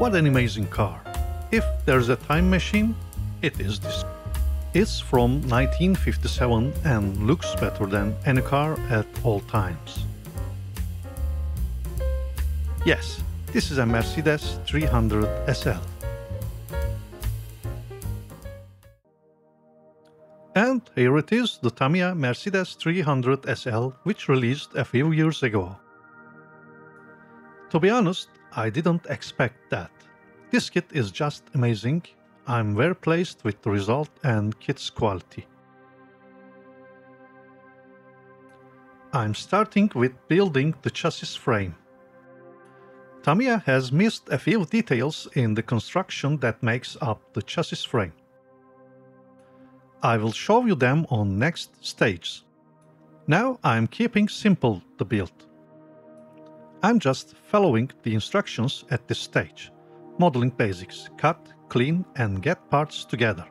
What an amazing car! If there's a time machine, it is this. It's from 1957 and looks better than any car at all times. Yes, this is a Mercedes 300 SL. And here it is, the Tamiya Mercedes 300 SL, which released a few years ago. To be honest, I didn't expect that. This kit is just amazing I'm very pleased with the result and kit's quality. I'm starting with building the chassis frame. Tamiya has missed a few details in the construction that makes up the chassis frame. I will show you them on next stage. Now I'm keeping simple the build. I'm just following the instructions at this stage. Modeling basics, cut, clean and get parts together.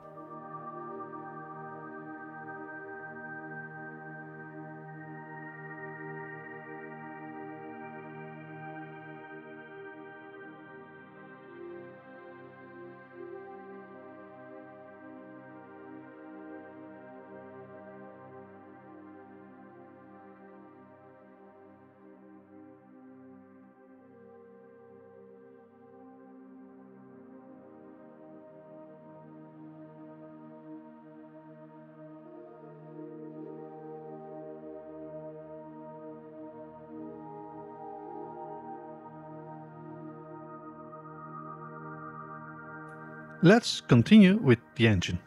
Let's continue with the engine.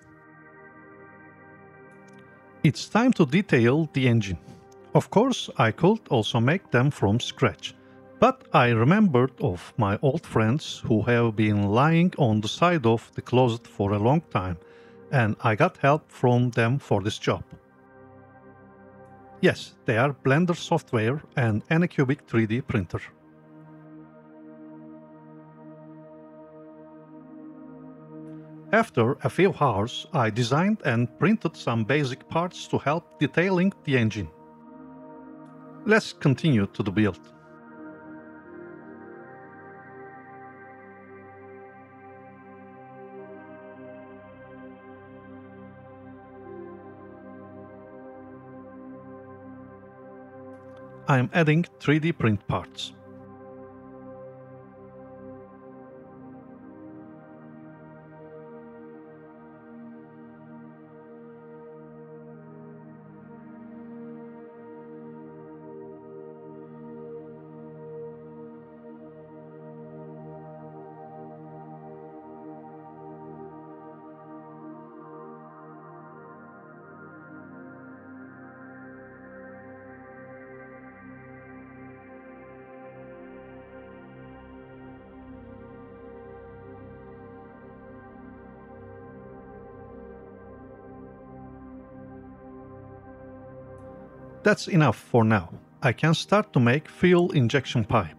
It's time to detail the engine. Of course, I could also make them from scratch, but I remembered of my old friends who have been lying on the side of the closet for a long time, and I got help from them for this job. Yes, they are Blender software and Anycubic 3D printer. After a few hours, I designed and printed some basic parts to help detailing the engine. Let's continue to the build. I am adding 3D print parts. That's enough for now. I can start to make fuel injection pipe.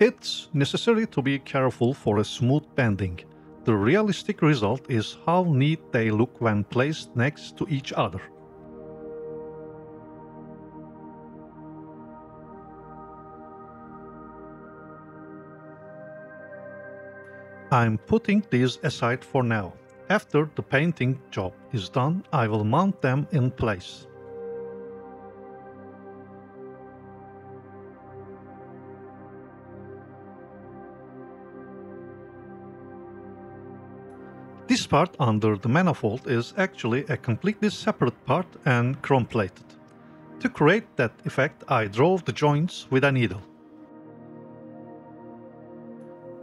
It's necessary to be careful for a smooth bending. The realistic result is how neat they look when placed next to each other. I'm putting these aside for now. After the painting job is done, I will mount them in place. This part under the manifold is actually a completely separate part and chrome plated. To create that effect I drove the joints with a needle.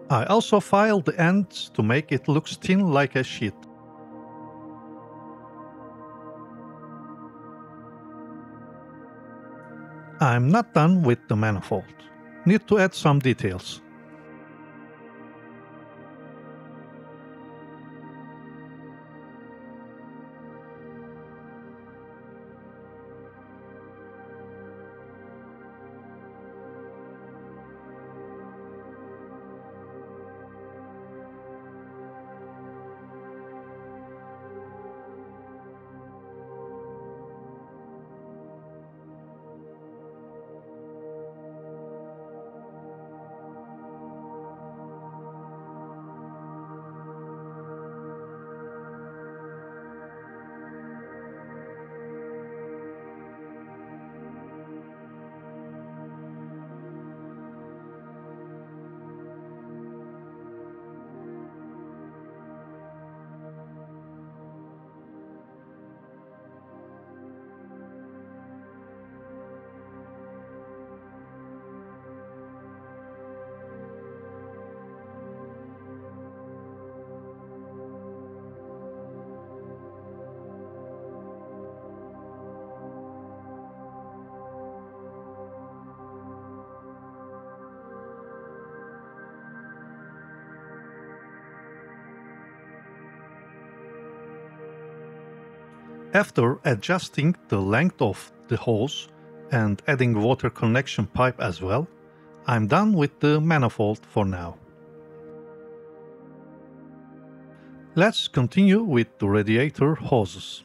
I also filed the ends to make it look thin like a sheet. I'm not done with the manifold. Need to add some details. After adjusting the length of the hose and adding water connection pipe as well, I'm done with the manifold for now. Let's continue with the radiator hoses.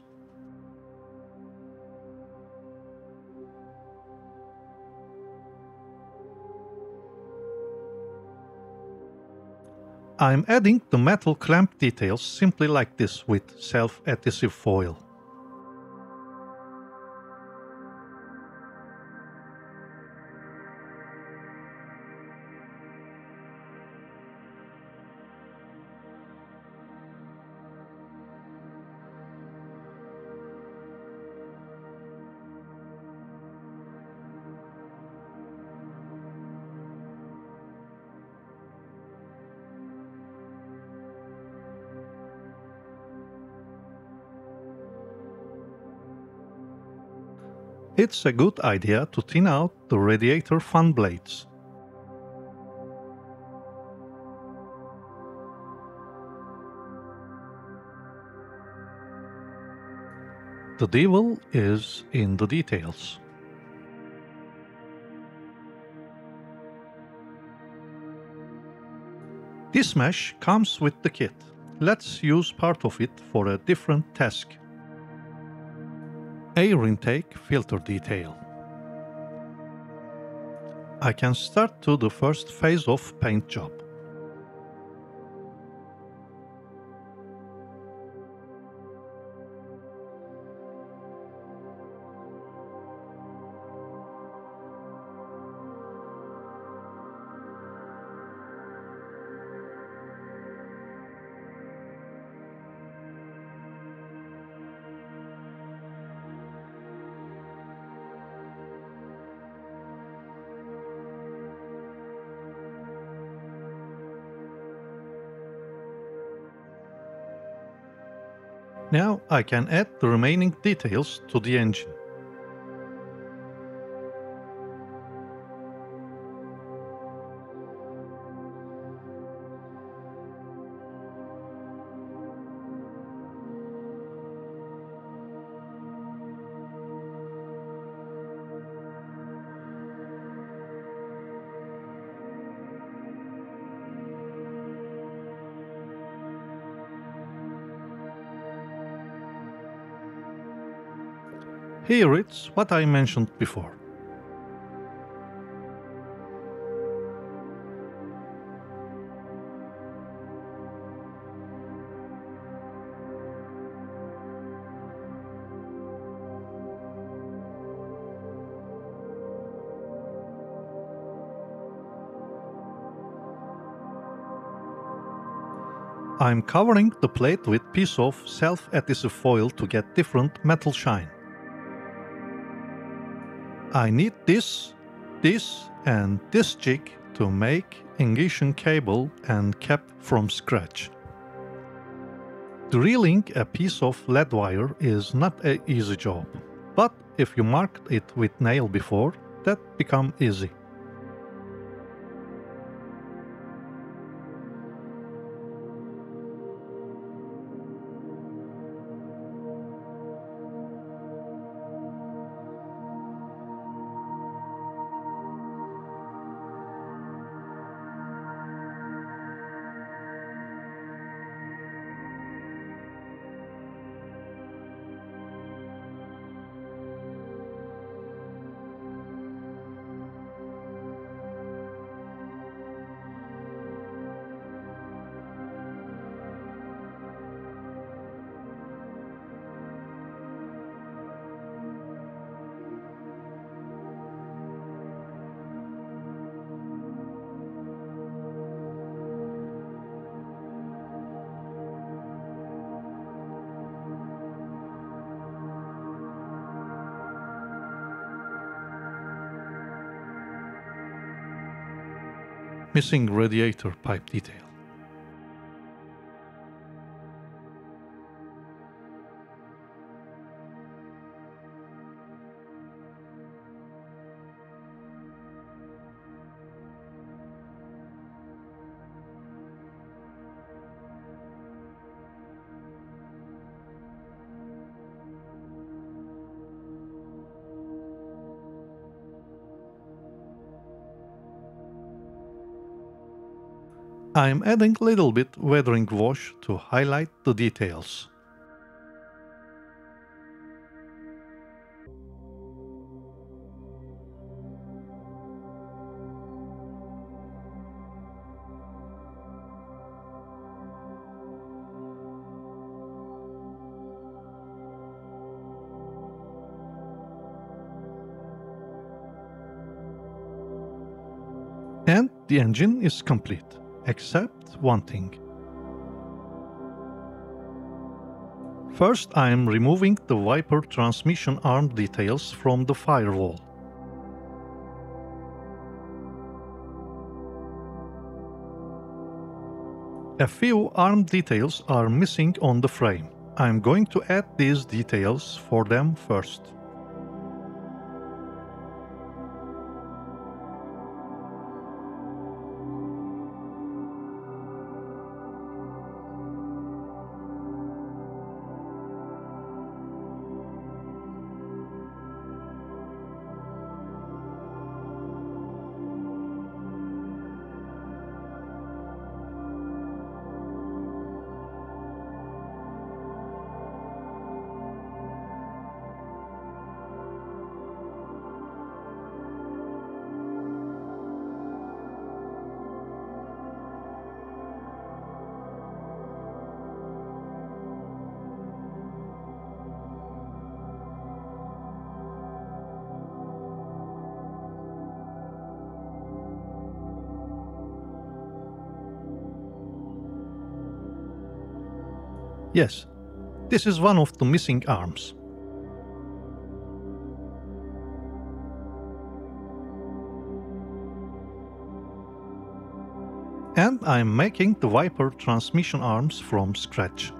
I'm adding the metal clamp details simply like this with self-adhesive foil. It's a good idea to thin out the radiator fan blades. The devil is in the details. This mesh comes with the kit. Let's use part of it for a different task air intake filter detail. I can start to the first phase of paint job. I can add the remaining details to the engine. Here it's what I mentioned before. I'm covering the plate with piece of self-adhesive foil to get different metal shine. I need this, this and this jig to make ignition cable and cap from scratch. Drilling a piece of lead wire is not an easy job, but if you marked it with nail before, that become easy. Missing radiator pipe detail. I'm adding a little bit weathering wash to highlight the details. And the engine is complete, except one thing. First I am removing the Viper transmission arm details from the firewall. A few arm details are missing on the frame. I am going to add these details for them first. Yes, this is one of the missing arms. And I'm making the Viper transmission arms from scratch.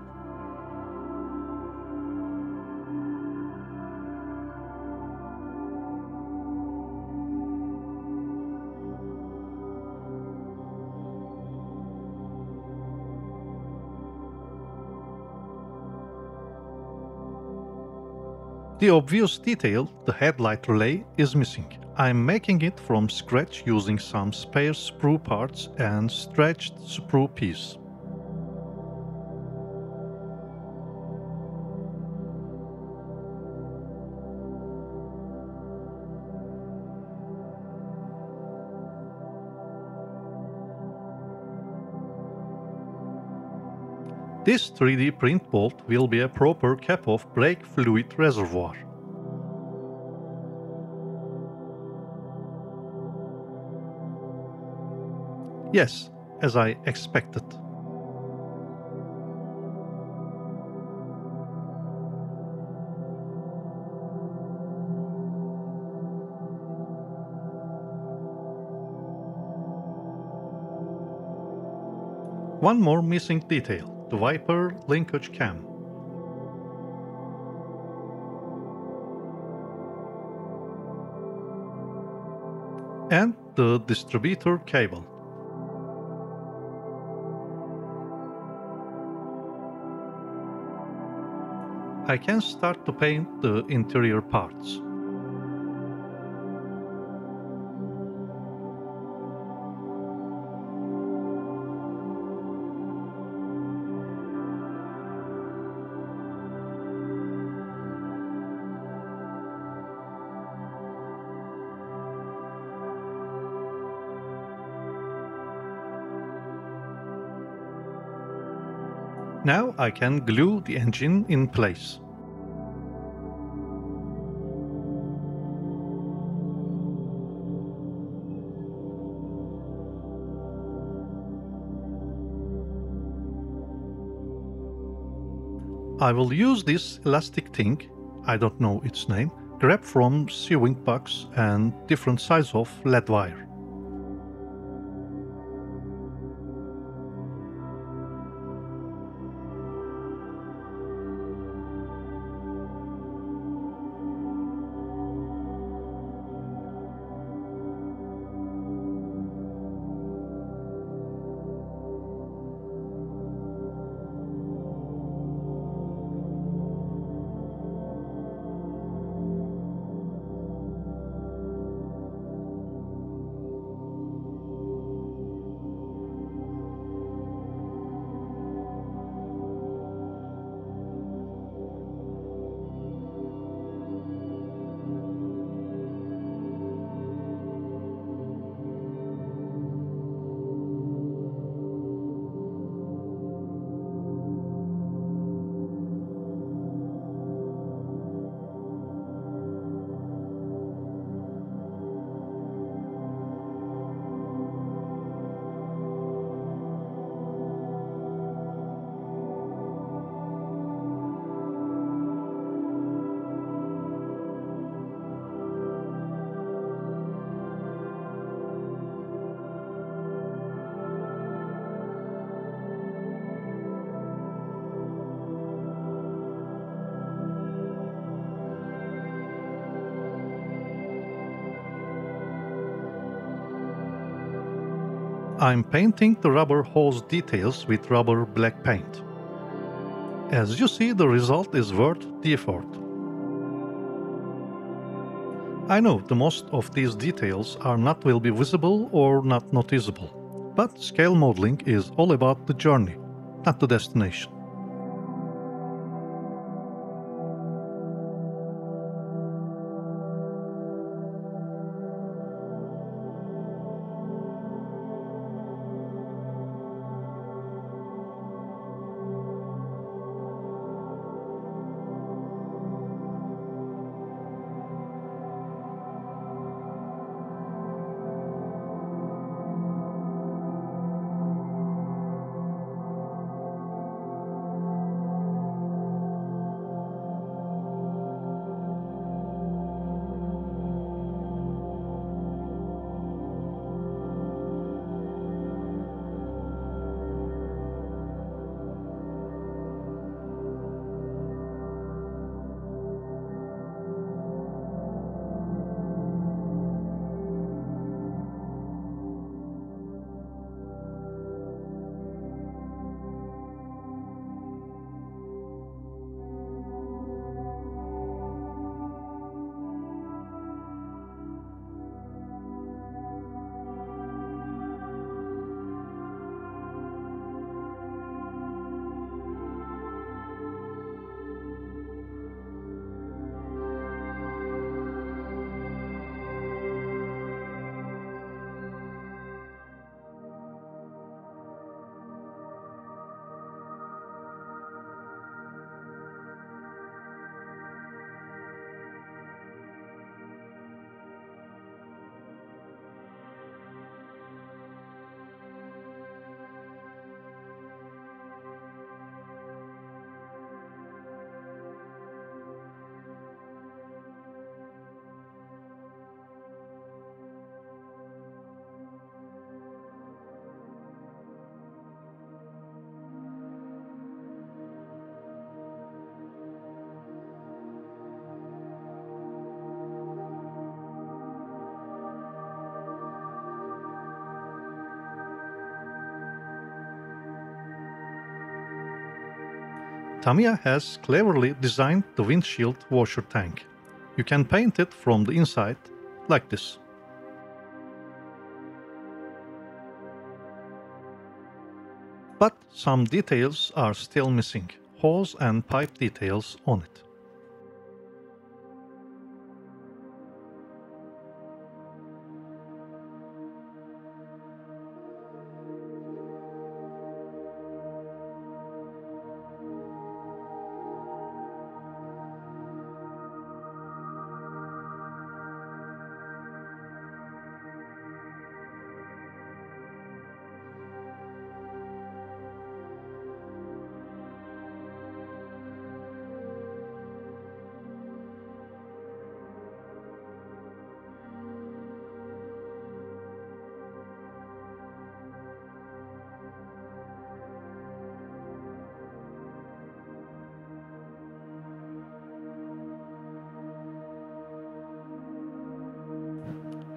The obvious detail, the headlight relay, is missing. I'm making it from scratch using some spare sprue parts and stretched sprue piece. This 3D print bolt will be a proper cap-off brake fluid reservoir. Yes, as I expected. One more missing detail the Viper linkage cam. And the distributor cable. I can start to paint the interior parts. Now I can glue the engine in place. I will use this elastic thing, I don't know its name, grab from sewing box and different size of lead wire. I'm painting the rubber hose details with rubber black paint. As you see, the result is worth the effort. I know the most of these details are not will be visible or not noticeable, but scale modeling is all about the journey, not the destination. Tamiya has cleverly designed the windshield washer tank. You can paint it from the inside like this. But some details are still missing, hose and pipe details on it.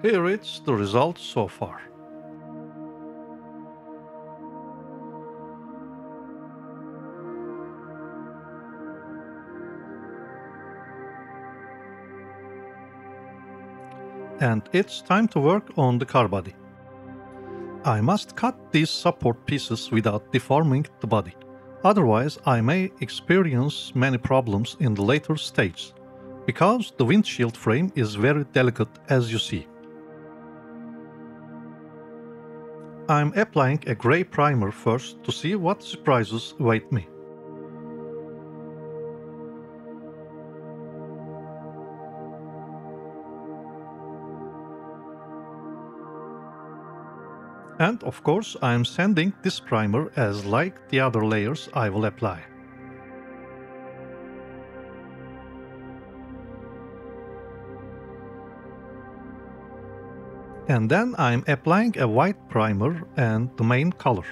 Here it's the results so far. And it's time to work on the car body. I must cut these support pieces without deforming the body. Otherwise, I may experience many problems in the later stage, because the windshield frame is very delicate as you see. I'm applying a grey primer first to see what surprises await me. And of course I'm sanding this primer as like the other layers I will apply. and then I'm applying a white primer and the main color.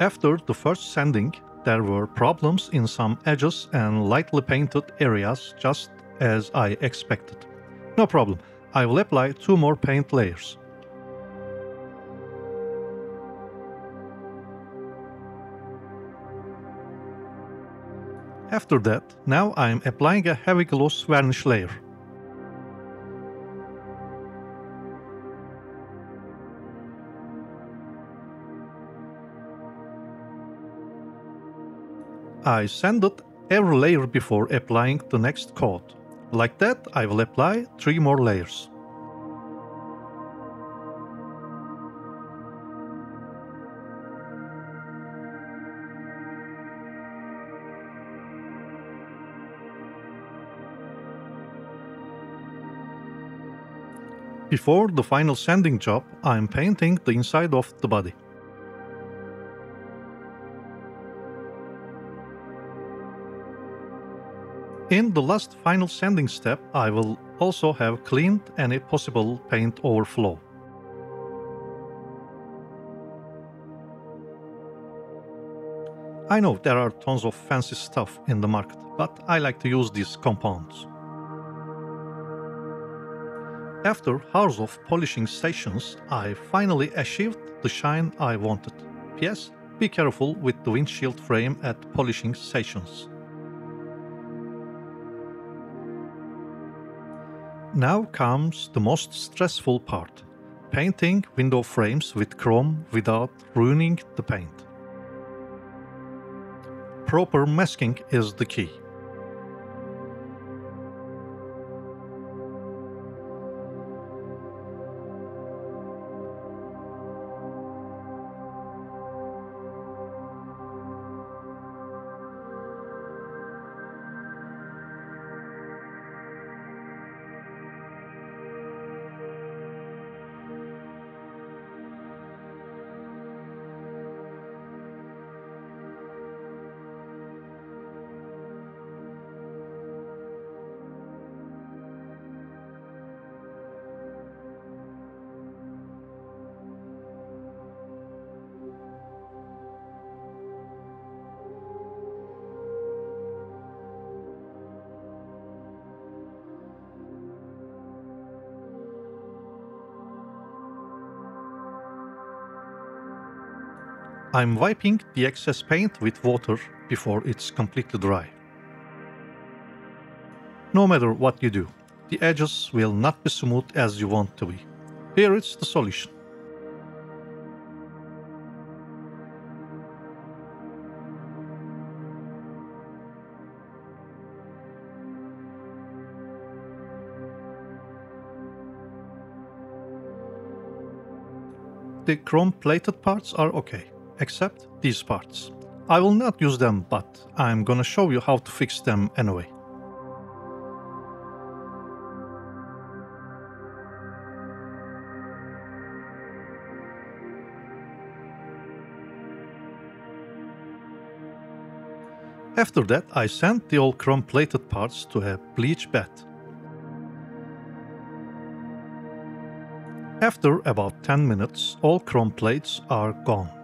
After the first sanding, there were problems in some edges and lightly painted areas just as I expected. No problem, I will apply two more paint layers. After that, now I am applying a heavy gloss varnish layer. I sanded every layer before applying the next coat. Like that, I will apply 3 more layers. Before the final sanding job, I am painting the inside of the body. In the last final sanding step, I will also have cleaned any possible paint overflow. I know there are tons of fancy stuff in the market, but I like to use these compounds. After hours of polishing sessions, I finally achieved the shine I wanted. P.S. Be careful with the windshield frame at polishing sessions. Now comes the most stressful part painting window frames with chrome without ruining the paint. Proper masking is the key. I'm wiping the excess paint with water before it's completely dry. No matter what you do, the edges will not be smooth as you want to be. Here is the solution. The chrome plated parts are okay except these parts. I will not use them, but I'm gonna show you how to fix them anyway. After that, I sent the old chrome-plated parts to a bleach bath. After about 10 minutes, all chrome plates are gone.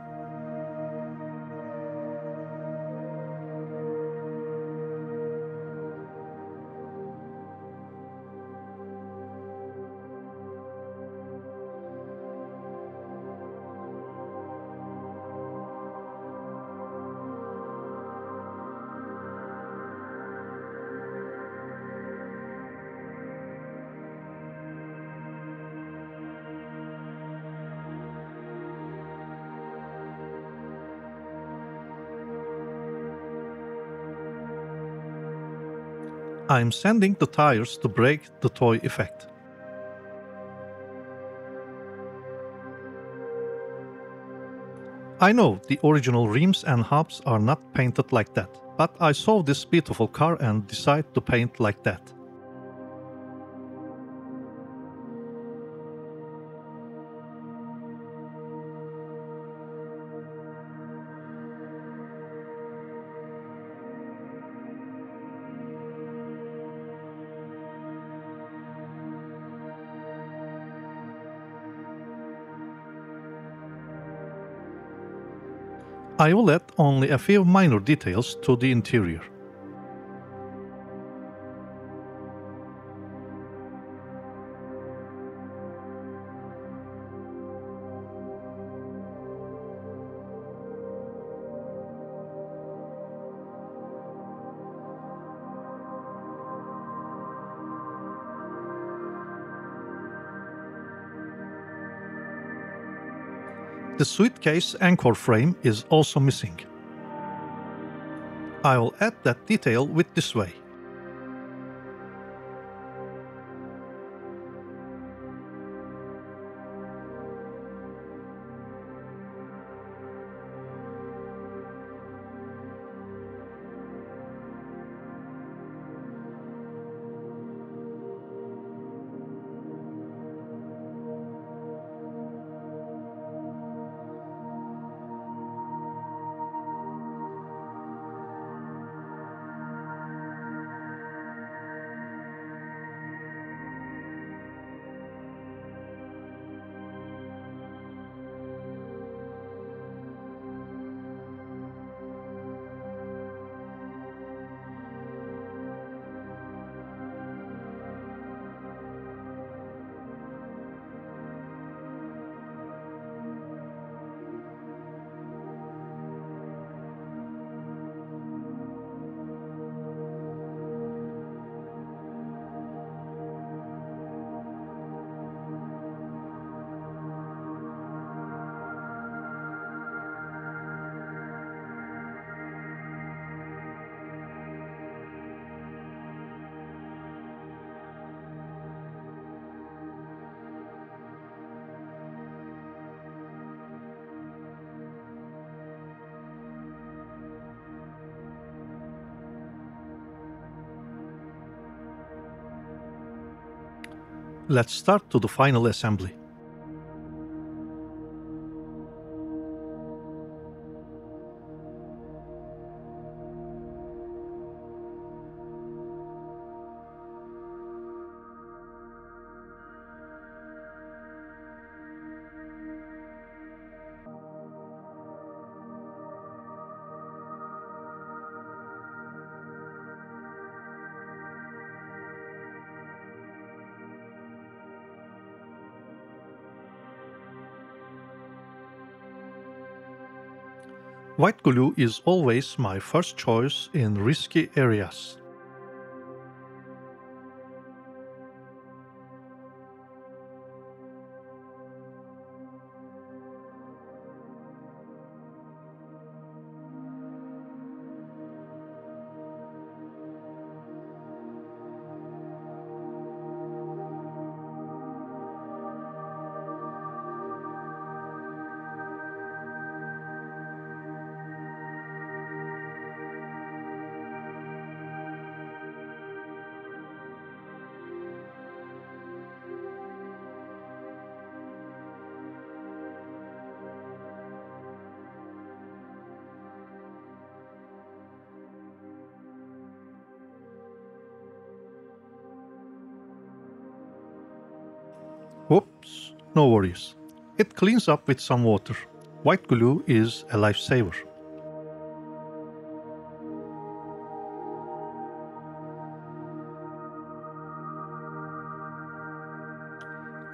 I'm sanding the tires to break the toy effect. I know the original rims and hubs are not painted like that, but I saw this beautiful car and decided to paint like that. I will add only a few minor details to the interior. The suitcase anchor frame is also missing. I will add that detail with this way. Let's start to the final assembly. White glue is always my first choice in risky areas. No worries. It cleans up with some water. White glue is a lifesaver.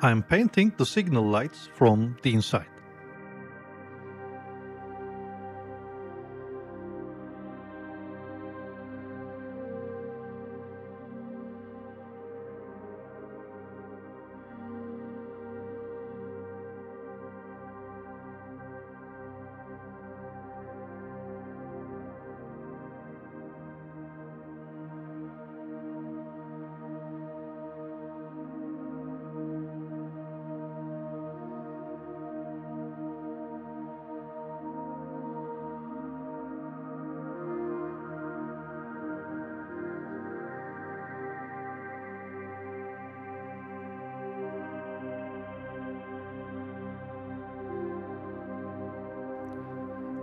I'm painting the signal lights from the inside.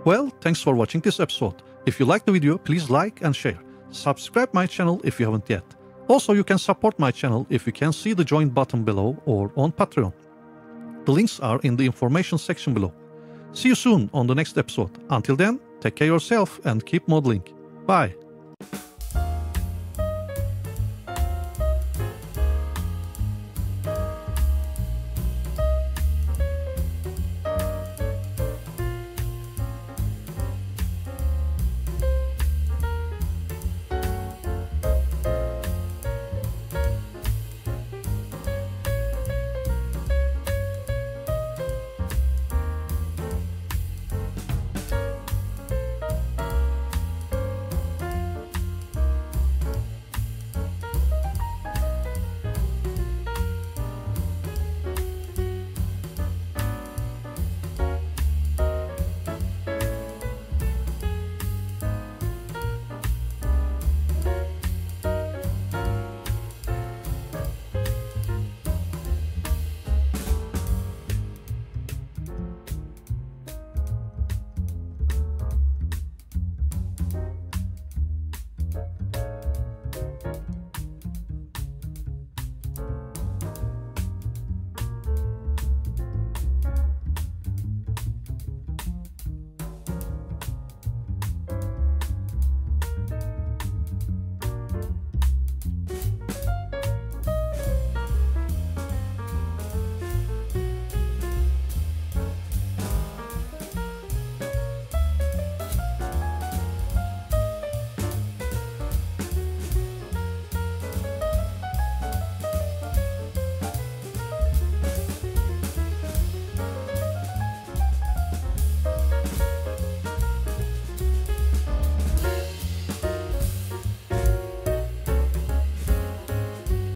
Well, thanks for watching this episode. If you like the video, please like and share. Subscribe my channel if you haven't yet. Also, you can support my channel if you can see the join button below or on Patreon. The links are in the information section below. See you soon on the next episode. Until then, take care yourself and keep modeling. Bye.